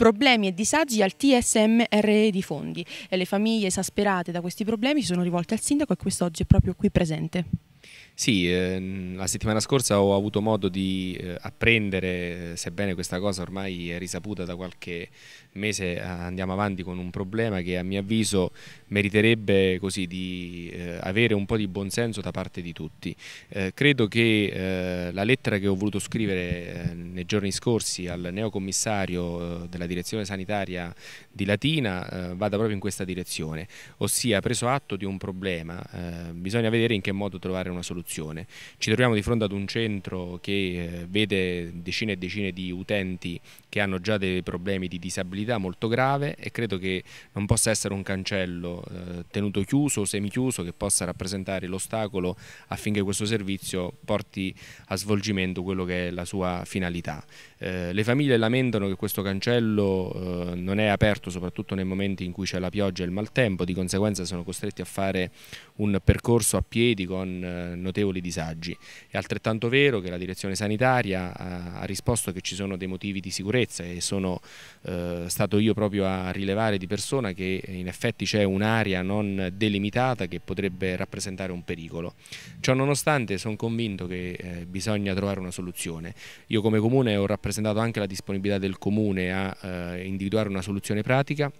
problemi e disagi al TSMRE di Fondi e le famiglie esasperate da questi problemi si sono rivolte al sindaco e quest'oggi è proprio qui presente. Sì, ehm, la settimana scorsa ho avuto modo di eh, apprendere, sebbene questa cosa ormai è risaputa da qualche mese, eh, andiamo avanti con un problema che a mio avviso meriterebbe così di eh, avere un po' di buonsenso da parte di tutti. Eh, credo che eh, la lettera che ho voluto scrivere eh, nei giorni scorsi al neocommissario della direzione sanitaria di Latina vada proprio in questa direzione, ossia preso atto di un problema, bisogna vedere in che modo trovare una soluzione soluzione. Ci troviamo di fronte ad un centro che eh, vede decine e decine di utenti che hanno già dei problemi di disabilità molto grave e credo che non possa essere un cancello eh, tenuto chiuso o semichiuso che possa rappresentare l'ostacolo affinché questo servizio porti a svolgimento quello che è la sua finalità. Eh, le famiglie lamentano che questo cancello non è aperto soprattutto nei momenti in cui c'è la pioggia e il maltempo, di conseguenza sono costretti a fare un percorso a piedi con notevoli disagi. È altrettanto vero che la direzione sanitaria ha, risposto che ci sono dei motivi di sicurezza e sono eh, stato io proprio a rilevare di persona che in effetti c'è un'area non delimitata che potrebbe rappresentare un pericolo. Ciò nonostante sono convinto che eh, bisogna trovare una soluzione. Io come comune ho rappresentato anche la disponibilità del comune a eh, individuare una soluzione pratica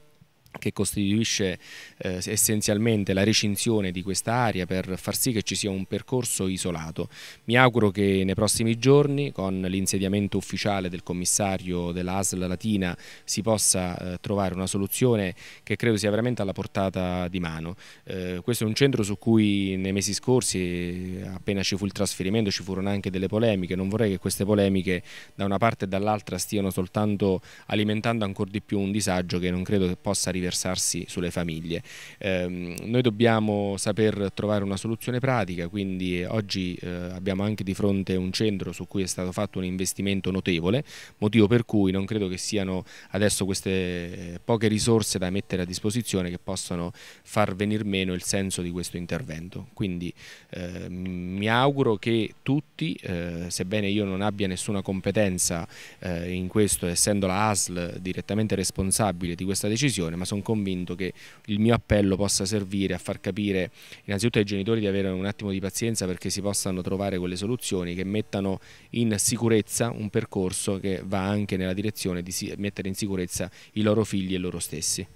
che costituisce eh, essenzialmente la recinzione di questa area per far sì che ci sia un percorso isolato. Mi auguro che nei prossimi giorni con l'insediamento ufficiale del commissario dell'ASL Latina si possa eh, trovare una soluzione che credo sia veramente alla portata di mano. Eh, questo è un centro su cui nei mesi scorsi appena ci fu il trasferimento ci furono anche delle polemiche, non vorrei che queste polemiche da una parte e dall'altra stiano soltanto alimentando ancora di più un disagio che non credo possa arrivare riversarsi sulle famiglie. Eh, noi dobbiamo saper trovare una soluzione pratica, quindi oggi eh, abbiamo anche di fronte un centro su cui è stato fatto un investimento notevole, motivo per cui non credo che siano adesso queste eh, poche risorse da mettere a disposizione che possano far venir meno il senso di questo intervento. Quindi eh, mi auguro che tutti, eh, sebbene io non abbia nessuna competenza eh, in questo, essendo la ASL direttamente responsabile di questa decisione, ma sono convinto che il mio appello possa servire a far capire innanzitutto ai genitori di avere un attimo di pazienza perché si possano trovare quelle soluzioni che mettano in sicurezza un percorso che va anche nella direzione di mettere in sicurezza i loro figli e loro stessi.